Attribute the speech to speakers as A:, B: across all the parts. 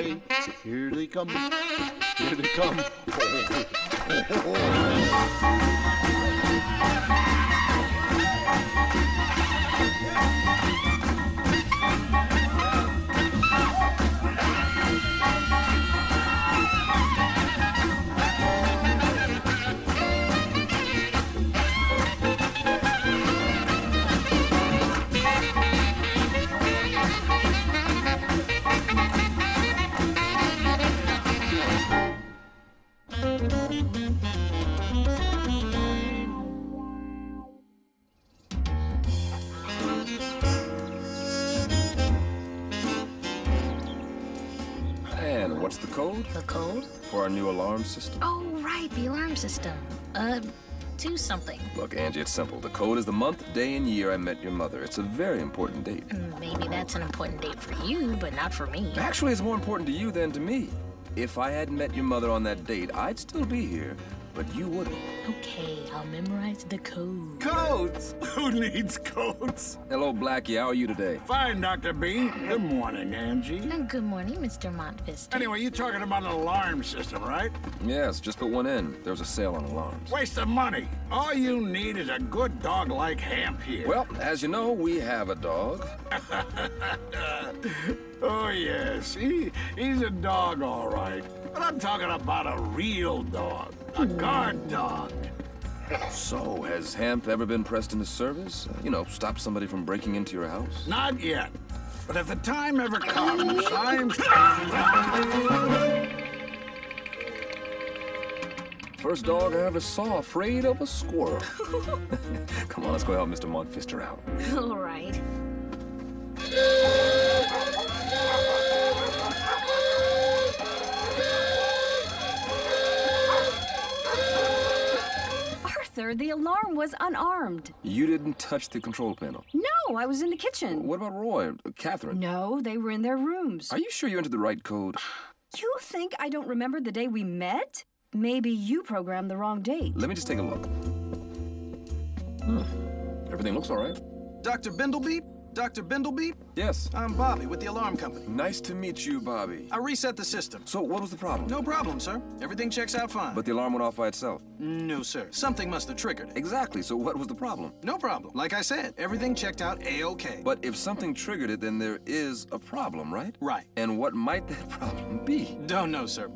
A: Here they come. Here they come.
B: code
C: The code?
B: for our new alarm system?
C: Oh, right, the alarm system. Uh, two something.
B: Look, Angie, it's simple. The code is the month, day, and year I met your mother. It's a very important date.
C: Mm, Maybe that's an important date for you, but not for me.
B: Actually, it's more important to you than to me. If I hadn't met your mother on that date, I'd still be here, but you wouldn't.
C: Okay, I'll memorize the code.
D: Codes? Who needs codes?
B: Hello, Blackie. How are you today?
D: Fine, Dr. B. Good morning, Angie.
C: And good morning, Mr. Montfister.
D: Anyway, you're talking about an alarm system, right?
B: Yes, just put one in. There was a sale on alarms.
D: Waste of money. All you need is a good dog like Hamp here.
B: Well, as you know, we have a dog.
D: oh, yes. He, he's a dog, all right. But I'm talking about a real dog. A guard dog.
B: So, has Hamp ever been pressed into service? Uh, you know, stop somebody from breaking into your house?
D: Not yet. But if the time ever comes, I'm...
B: First dog I ever saw afraid of a squirrel. Come on, let's go help Mr. Montfister out.
C: All right.
E: Arthur, the alarm was unarmed.
B: You didn't touch the control panel.
E: No, I was in the kitchen.
B: What about Roy? Uh, Catherine?
E: No, they were in their rooms.
B: Are you sure you entered the right code?
E: You think I don't remember the day we met? Maybe you programmed the wrong date.
B: Let me just take a look. Hmm. Everything looks all right.
F: Dr. Bindlebeep? Dr. Bindlebeep?
B: Yes.
F: I'm Bobby with the alarm company.
B: Nice to meet you, Bobby.
F: I reset the system.
B: So, what was the problem?
F: No problem, sir. Everything checks out fine.
B: But the alarm went off by itself.
F: No, sir. Something must have triggered it.
B: Exactly. So, what was the problem?
F: No problem. Like I said, everything checked out A-OK.
B: But if something triggered it, then there is a problem, right?
F: Right.
B: And what might that problem be?
F: Don't know, sir.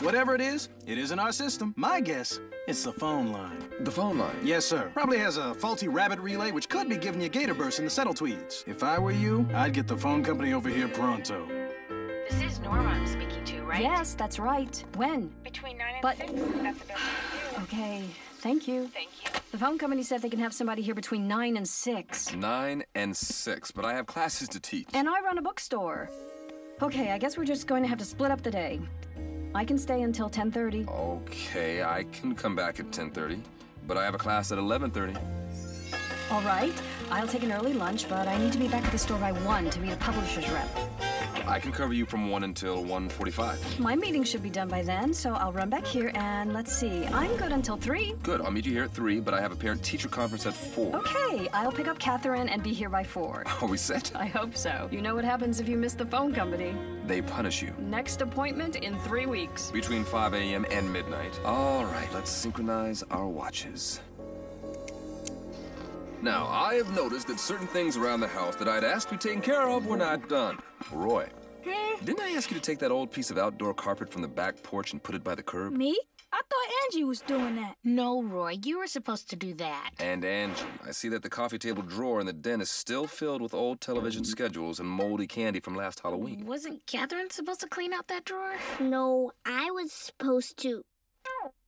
F: Whatever it is, it isn't our system. My guess, it's the phone line.
B: The phone line.
F: Yes, sir. Probably has a faulty rabbit relay, which could be giving you gator bursts in the settle tweeds. If I were you, I'd get the phone company over here pronto.
G: This is Norma I'm speaking to, right?
E: Yes, that's right. When?
G: Between 9 and
E: But-
G: 6. That's the best I can do.
E: Okay, thank you.
G: Thank you.
E: The phone company said they can have somebody here between 9 and 6.
B: Nine and six, but I have classes to teach.
E: And I run a bookstore. Okay, I guess we're just going to have to split up the day. I can stay until 10:30.
B: Okay, I can come back at 10:30, but I have a class at 11:30.
E: All right. I'll take an early lunch, but I need to be back at the store by 1 to meet a publisher's rep.
B: I can cover you from 1 until 1:45.
E: My meeting should be done by then, so I'll run back here and let's see. I'm good until 3.
B: Good. I'll meet you here at 3, but I have a parent-teacher conference at 4.
E: Okay, I'll pick up Catherine and be here by 4.
B: Are we set?
E: I hope so. You know what happens if you miss the phone company.
B: They punish you.
E: Next appointment in 3 weeks.
B: Between 5 a.m. and midnight. All right, let's synchronize our watches. Now, I have noticed that certain things around the house that I'd asked to be taken care of were not done. Roy, didn't I ask you to take that old piece of outdoor carpet from the back porch and put it by the curb?
H: Me? I thought Angie was doing that.
C: No, Roy, you were supposed to do that.
B: And Angie, I see that the coffee table drawer in the den is still filled with old television schedules and moldy candy from last Halloween.
C: Wasn't Catherine supposed to clean out that drawer?
H: No, I was supposed to.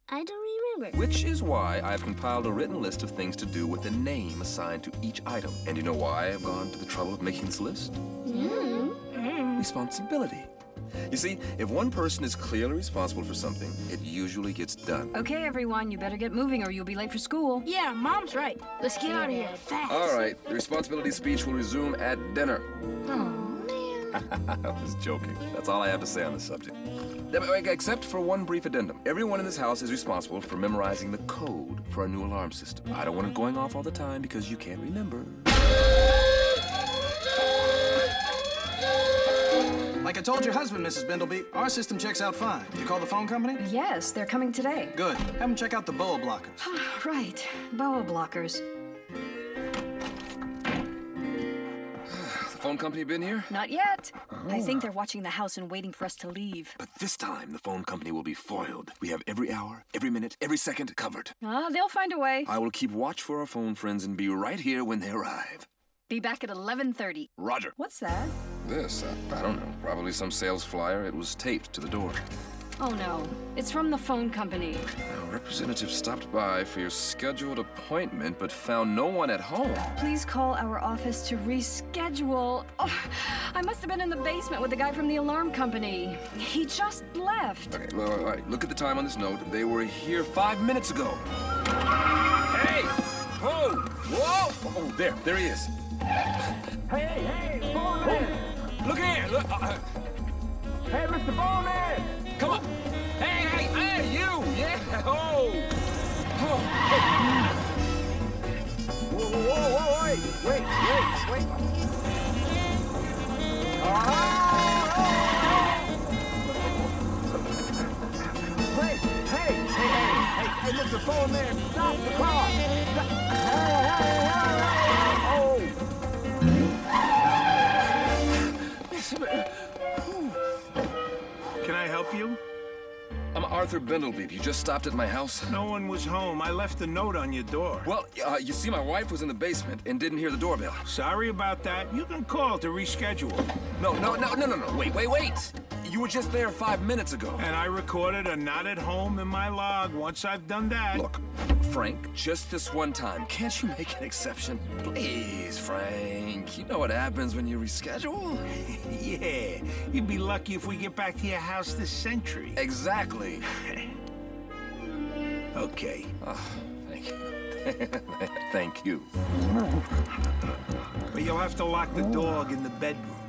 H: I don't remember.
B: Which is why I've compiled a written list of things to do with a name assigned to each item. And you know why I've gone to the trouble of making this list? Hmm. Responsibility. You see, if one person is clearly responsible for something, it usually gets done.
E: Okay, everyone, you better get moving or you'll be late for school.
H: Yeah, Mom's right. Let's get out of here fast.
B: All right, the responsibility speech will resume at dinner.
C: Oh, man.
B: I was joking. That's all I have to say on the subject. Except for one brief addendum. Everyone in this house is responsible for memorizing the code for our new alarm system. I don't want it going off all the time because you can't remember.
F: Like Like I told your husband, Mrs. Bindlebeep, our system checks out fine. Did you call the phone company?
E: Yes, they're coming today.
F: Good. Have them check out the BOA blockers.
E: right. Boa blockers.
B: The phone company been here?
E: Not yet. I think they're watching the house and waiting for us to leave.
B: But this time, the phone company will be foiled. We have every hour, every minute, every second covered.
E: Ah, they'll find a way.
B: I will keep watch for our phone friends and be right here when they arrive.
E: Be back at 11:30.
B: Roger.
E: What's that?
B: This, uh, I don't know. Probably some sales flyer. It was taped to the door.
E: Oh no, it's from the phone company.
B: A representative stopped by for your scheduled appointment but found no one at home.
E: Please call our office to reschedule. Oh, I must have been in the basement with the guy from the alarm company. He just left.
B: Okay, well, all right. Look at the time on this note. They were here five minutes ago. Hey! Whoa! Whoa! Oh, there, there he is.
D: Hey, hey, Bowman!
B: Look here! Look! Uh,
D: Hey, Mr. Bowman!
B: come on! Hey, hey, hey, you! Yeah! Oh! oh.
D: Whoa, whoa, whoa, wait, wait, wait, wait. Hey, hey, hey, hey, hey, Mr. Bowman, stop the car! Stop- Hey, hey, hey, hey, help you?
B: I'm Arthur Bindlebeep. You just stopped at my house?
D: No one was home. I left a note on your door.
B: Well, uh, you see, my wife was in the basement and didn't hear the doorbell.
D: Sorry about that. You can call to reschedule.
B: No, no, no, no, no, no. Wait, wait, wait! You were just there five minutes ago.
D: And I recorded a not at home in my log. Once I've done that.
B: Look, Frank, just this one time, can't you make an exception? Please, Frank. You know what happens when you reschedule?
D: yeah, you'd be lucky if we get back to your house this century.
B: Exactly.
D: Okay.
B: Oh, thank you. thank you.
D: But you'll have to lock the dog in the bedroom.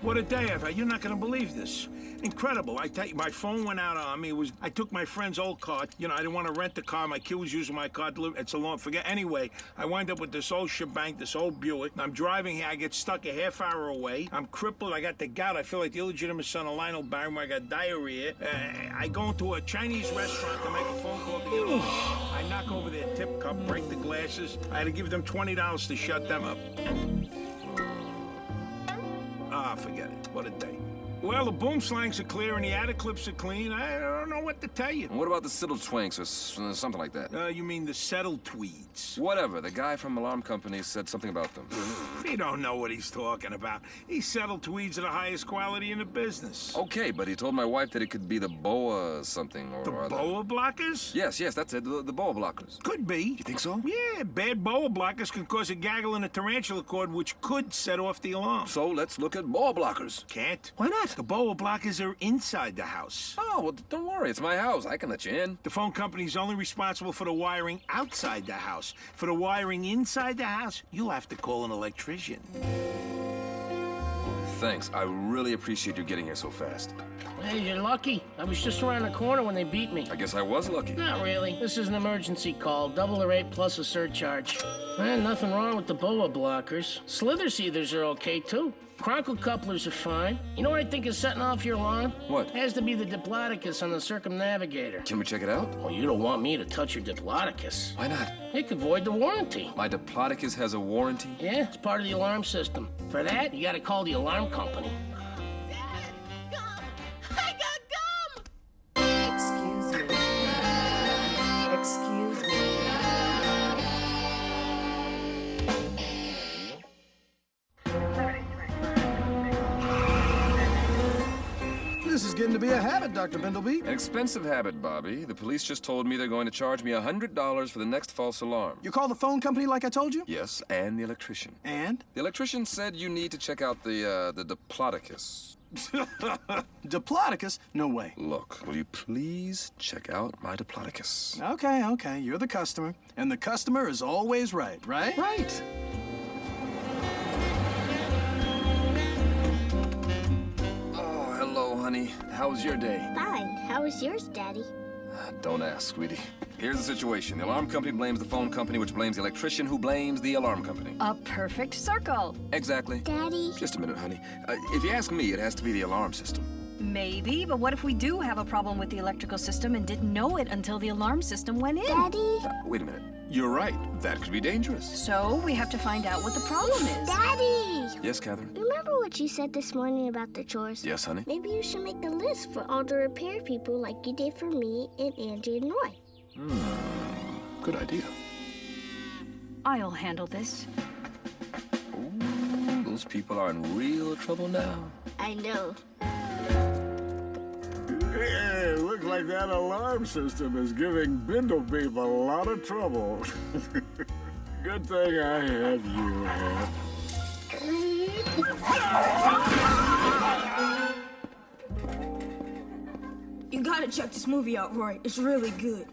D: What a day I've had. You're not gonna believe this. Incredible. I tell you, my phone went out on me. It was I took my friend's old car. You know, I didn't want to rent the car. My kid was using my car. to live- It's a long forget. Anyway, I wind up with this old shebang, this old Buick. I'm driving here. I get stuck a half hour away. I'm crippled. I got the gout. I feel like the illegitimate son of Lionel Barrymore. I got diarrhea. Uh, I go into a Chinese restaurant to make a phone call to get home. I knock over their tip cup, break the glasses. I had to give them twenty dollars to shut them up. Forget it. What a day. Well, the boom slangs are clear and the attic clips are clean. I what to tell you.
B: And what about the Siddle Twinks or uh, something like that?
D: Uh, you mean the Settle tweeds?
B: Whatever. The guy from Alarm Company said something about them.
D: He don't know what he's talking about. These Settle tweeds are the highest quality in the business.
B: Okay, but he told my wife that it could be the boa something or
D: The boa blockers?
B: Yes, yes, that's it. The, the boa blockers.
D: Could be.
B: You think so?
D: Yeah, bad boa blockers can cause a gaggle in a tarantula cord, which could set off the alarm.
B: So let's look at boa blockers.
D: Can't.
B: Why not?
D: The boa blockers are inside the house.
B: Oh, well, don't worry. It's my house. I can let you in.
D: The phone company's only responsible for the wiring outside the house. For the wiring inside the house, you'll have to call an electrician.
B: Thanks. I really appreciate you getting here so fast.
I: Hey, you're lucky. I was just around the corner when they beat me.
B: I guess I was lucky.
I: Not really. This is an emergency call. Double or eight plus a surcharge. And nothing wrong with the boa blockers. Slither seethers are okay too. Chronicle couplers are fine. You know what I think is setting off your alarm?
B: What?
I: Has to be the Diplodocus on the Circumnavigator.
B: Can we check it out?
I: Well, you don't want me to touch your Diplodocus.
B: Why not?
I: It could void the warranty.
B: My Diplodocus has a warranty.
I: Yeah, it's part of the alarm system. For that, you gotta call the alarm company.
F: To be a habit, Dr. Bindlebeep.
B: An expensive habit, Bobby. The police just told me they're going to charge me $100 for the next false alarm.
F: You call the phone company like I told you?
B: Yes, and the electrician.
F: And?
B: The electrician said you need to check out the, uh, the Diplodocus.
F: Diplodocus? No way.
B: Look, will you please check out my Diplodocus?
F: Okay, okay, you're the customer. And the customer is always right, right?
B: Right. How was your day?
H: Fine. How was yours, Daddy?
B: Don't ask, sweetie. Here's the situation. The alarm company blames the phone company, which blames the electrician, who blames the alarm company.
E: A perfect circle.
B: Exactly.
H: Daddy.
B: Just a minute, honey. Uh, if you ask me, it has to be the alarm system.
E: Maybe, but what if we do have a problem with the electrical system and didn't know it until the alarm system went in?
H: Daddy.
B: Uh, wait a minute. You're right. That could be dangerous.
E: So we have to find out what the problem is.
H: Daddy.
B: Yes, Catherine?
H: Remember what you said this morning about the chores?
B: Yes, honey?
H: Maybe you should make a list for all the repair people like you did for me and Angie and Roy.
B: Hmm. Good idea.
E: I'll handle this.
B: Ooh, those people are in real trouble now.
H: I know.
A: Hey, looks like that alarm system is giving Bindlebeep a lot of trouble. Good thing I have you, Hank.
J: You gotta check this movie out, Roy. It's really good.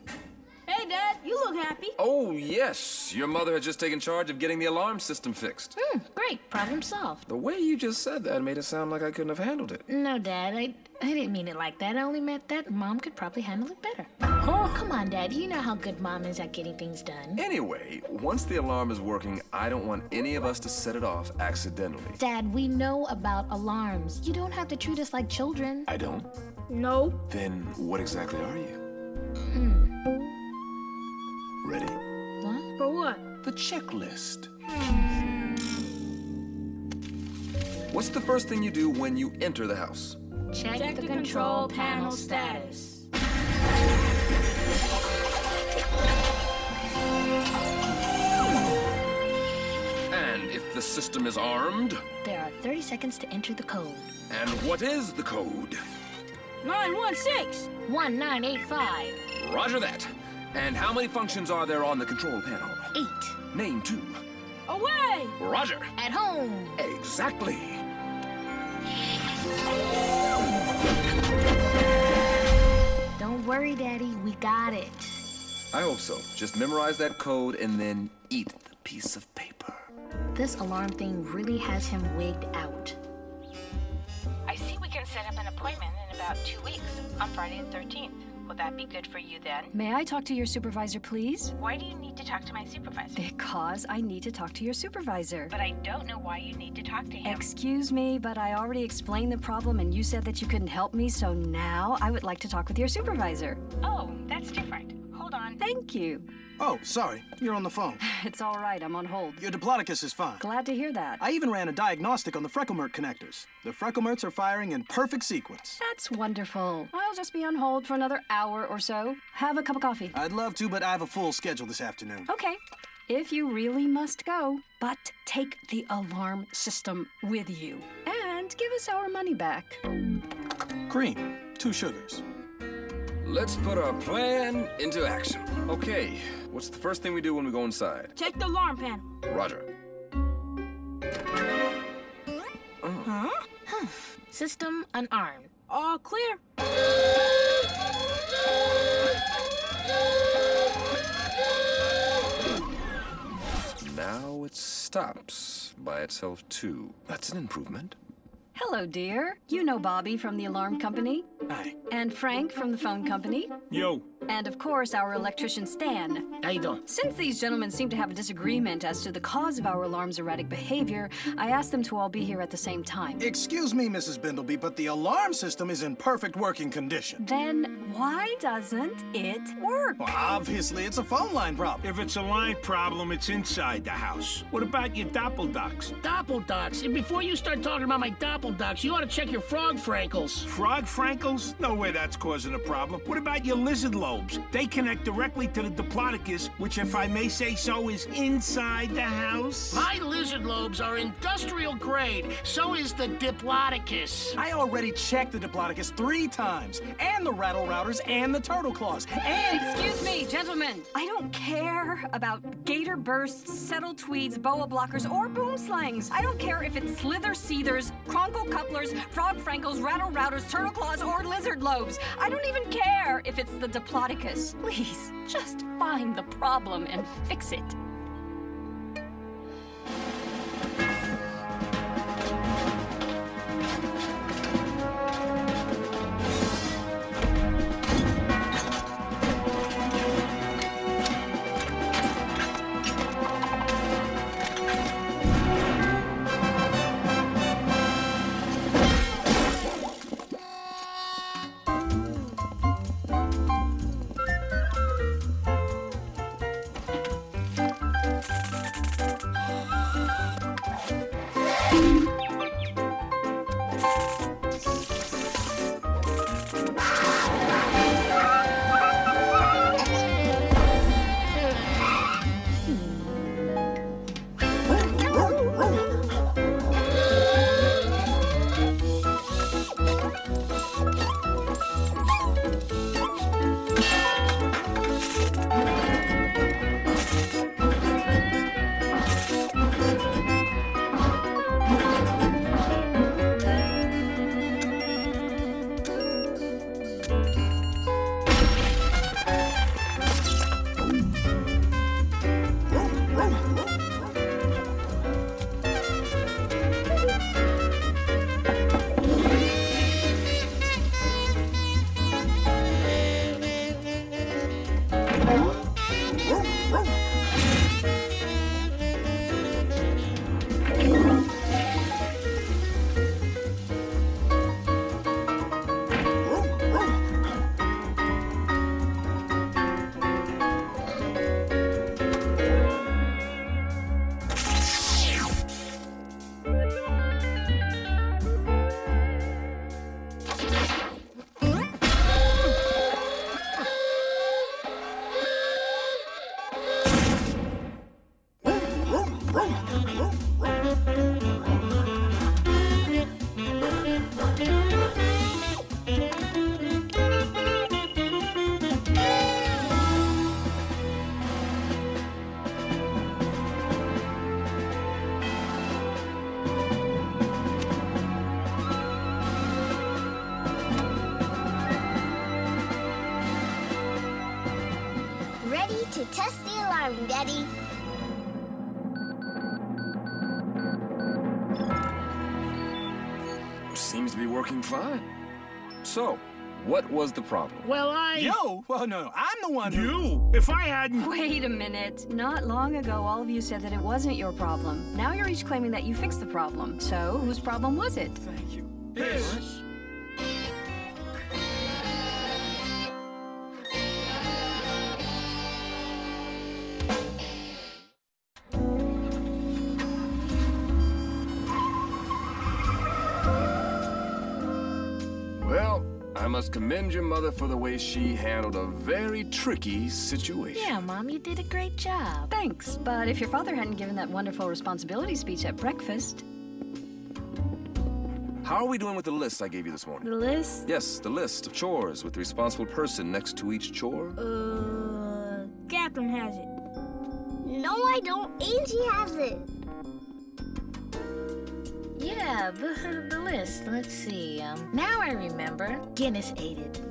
K: Hey, Dad, you look happy.
B: Oh, yes. Your mother has just taken charge of getting the alarm system fixed.
C: Hmm, great. Problem solved.
B: The way you just said that made it sound like I couldn't have handled it.
C: No, Dad, I, I didn't mean it like that. I only meant that Mom could probably handle it better. Oh, come on, Dad. You know how good Mom is at getting things done.
B: Anyway, once the alarm is working, I don't want any of us to set it off accidentally.
C: Dad, we know about alarms. You don't have to treat us like children.
B: I don't?
K: No.
B: Then what exactly are you?
C: Hmm.
B: Ready?
C: What?
K: For what?
B: The checklist. What's the first thing you do when you enter the house?
C: Check,
K: Check
C: the,
K: the
C: control
K: control
C: panel status.
B: And if the system is armed?
C: There are 30 seconds to enter the code.
B: And what is the code?
K: 916.
C: 1985.
B: Roger that. And how many functions are there on the control panel?
C: Eight.
B: Name two.
K: Away.
B: Roger.
C: At home.
B: Exactly.
C: Don't worry, Daddy. We got it.
B: I hope so. Just memorize that code and then eat the piece of paper.
C: This alarm thing really has him wigged out.
G: I see we can set up an appointment in about two weeks, on Friday the 13th. Will that be good for you then?
E: May I talk to your supervisor, please?
G: Why do you need to talk to my supervisor?
E: Because I need to talk to your supervisor.
G: But I don't know why you need to talk to him.
E: Excuse me, but I already explained the problem and you said that you couldn't help me, so now I would like to talk with your supervisor.
G: oh, that's different. Hold on.
E: Thank you.
F: Oh, sorry. You're on the phone.
E: It's all right, I'm on hold.
F: Your Diplodocus is fine.
E: Glad to hear that.
F: I even ran a diagnostic on the Frecklemert connectors. The Frecklemerts are firing in perfect sequence.
E: That's wonderful. I'll just be on hold for another hour or so. Have a cup of coffee.
F: I'd love to, but I have a full schedule this afternoon.
E: Okay. If you really must go, but take the alarm system with you. And give us our money back.
F: Cream, two sugars.
B: Let's put our plan into action. Okay, what's the first thing we do when we go inside?
K: Check the alarm panel.
B: Roger.
K: Huh?
C: Huh. System unarmed.
K: All clear.
B: Now it stops by itself, too. That's an improvement.
E: Hello, dear. You know Bobby from the alarm company,
F: Hi.
E: and Frank from the phone company,
D: Yo,
E: and of course our electrician Stan.
I: How you doing?
E: Since these gentlemen seem to have a disagreement as to the cause of our alarm's erratic behavior, I asked them to all be here at the same time.
F: Excuse me, Mrs. Bindlebeep, but the alarm system is in perfect working condition.
E: Then why doesn't it work?
F: Well, obviously, it's a phone line problem.
D: if it's a line problem, it's inside the house. What about your doppelducks?
I: Doppelducks. And before you start talking about my doppelducks, you ought to check your frog frankles.
D: Frog frankles? No way that's causing a problem. What about your lizard lobes? They connect directly to the Diplodocus, which, if I may say so, is inside the house.
I: My lizard lobes are industrial grade. So is the Diplodocus.
F: I already checked the Diplodocus three times, and the rattle routers, and the turtle claws, and.
E: Excuse me, gentlemen. I don't care about gator bursts, settle tweeds, boa blockers, or boom slangs. I don't care if it's slither seethers, couplers, frog frankles, rattle routers, turtle claws, or lizard lobes. I don't even care if it's the diplodocus. Please, just find the problem and fix it.
H: Ready to test the alarm, Daddy.
B: Seems to be working fine. So, what was the problem?
I: Well, I.
F: Yo! Well, no, I'm the one who.
D: You? If I hadn't.
E: Wait a minute. Not long ago, all of you said that it wasn't your problem. Now you're each claiming that you fixed the problem. So, whose problem was it?
F: Thank you.
D: His.
B: I must commend your mother for the way she handled a very tricky situation.
C: Yeah, Mom, you did a great job.
E: Thanks, but if your father hadn't given that wonderful responsibility speech at breakfast.
B: How are we doing with the list I gave you this morning?
K: The list?
B: Yes, the list of chores with the responsible person next to each chore.
K: Uh, Captain has it.
H: No, I don't. Angie has it.
C: Yeah, the, the list. Let's see. Um, now I remember. Guinness ate it.